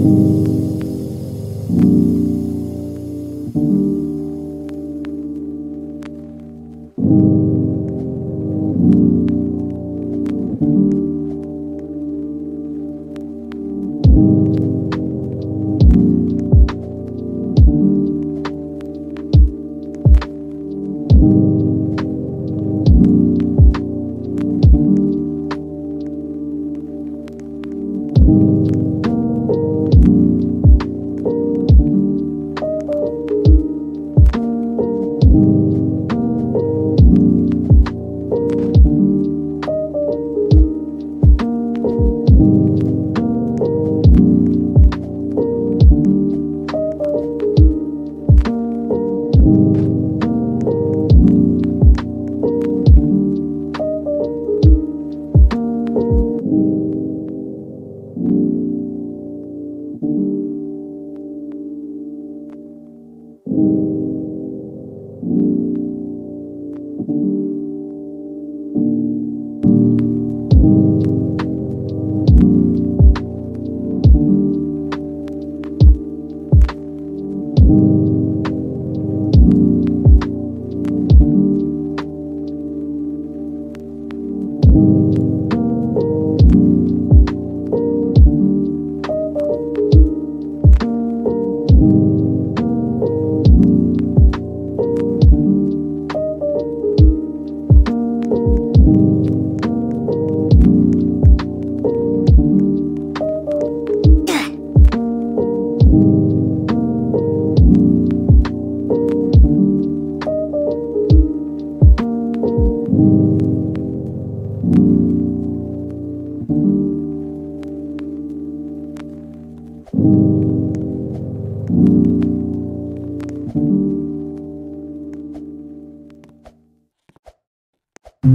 you. 哎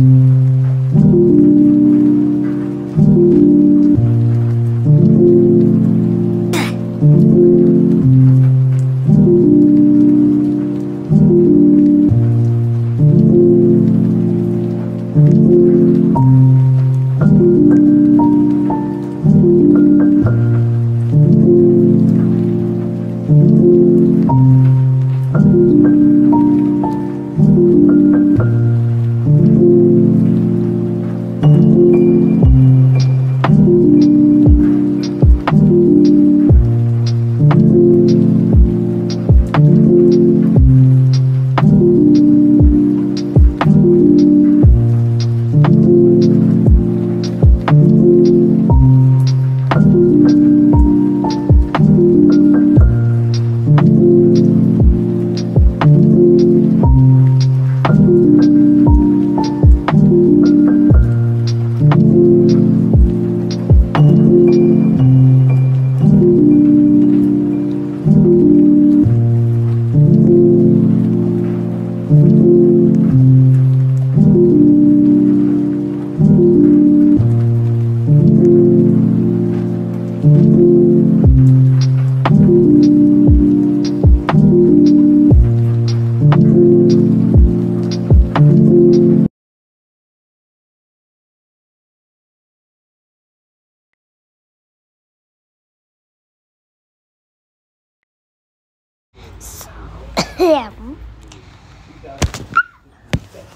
him.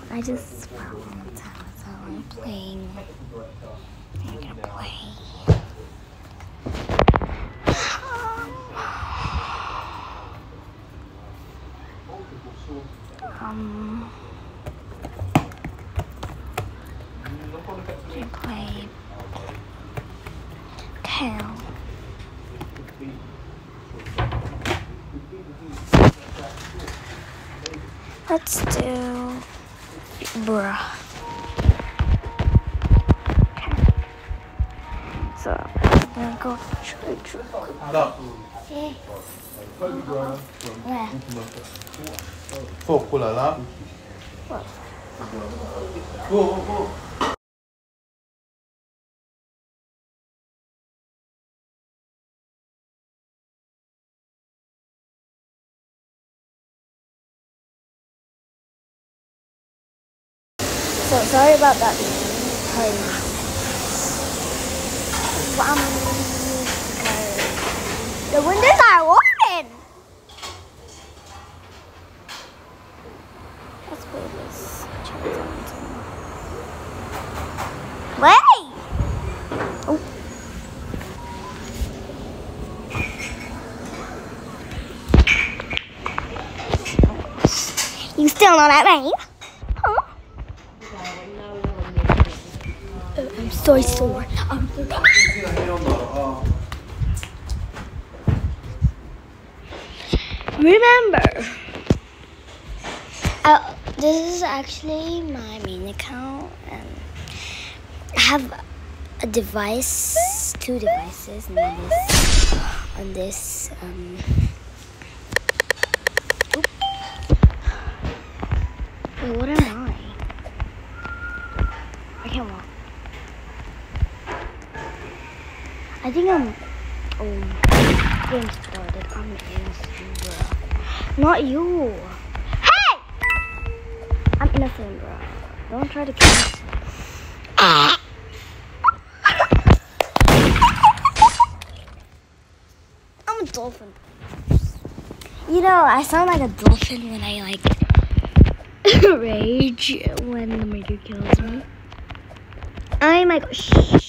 I just found time, so I'm playing. I'm gonna play. Um, play Cow. Let's do bruh. Okay. So I'm gonna go quick. Yeah. Where? Foccola là. What? Go, go, go. So sorry about that. Um, The windows are open. Let's put this. Wait! Oh. You still know that, me? I'm so sore. I'm so. Remember, uh, this is actually my main account, and I have a device, two devices, on this, on this um, Wait, what am I? I think I'm. Oh, game started. I'm bro. Not you. Hey! I'm innocent, bro. Don't try to kill me. I'm a dolphin. You know, I sound like a dolphin when I like rage when the murder kills me. I'm like, shh.